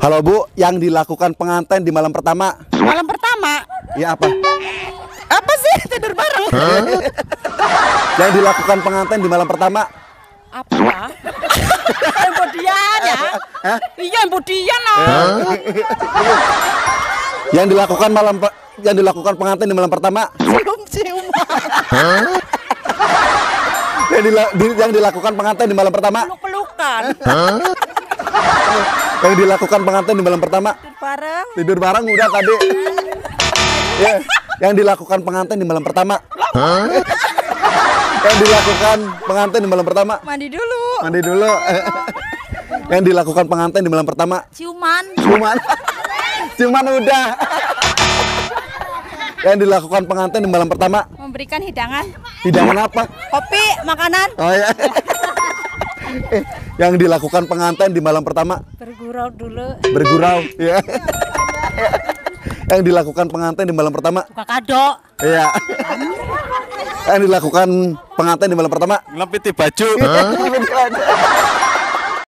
Halo Bu, yang dilakukan pengantin di malam pertama? Malam pertama Iya apa? apa sih tidur bareng? Yang dilakukan pengantin di malam pertama? Apa ya? yang budian ya? Iya yang budian ah. Yang dilakukan malam yang dilakukan pengantin di malam pertama? Cium. Yang, dila- di- yang dilakukan pengantin di malam pertama? Peluk-pelukan. Yang dilakukan pengantin di malam pertama? Tidur bareng. Tidur bareng udah tadi. Ya, yang dilakukan pengantin di malam pertama? yang dilakukan pengantin di malam pertama? Mandi dulu. Mandi dulu. yang dilakukan pengantin di malam pertama? Ciuman. Cuman Cuman udah. Yang dilakukan pengantin di malam pertama? Memberikan hidangan. Hidangan apa? Kopi, makanan. Oh ya. Eh, yang dilakukan pengantin di malam pertama Bergurau dulu. bergurau ya. yang dilakukan pengantin di malam pertama Buka kado. iya. yang dilakukan pengantin di malam pertama Ngelempiti baju. Iya.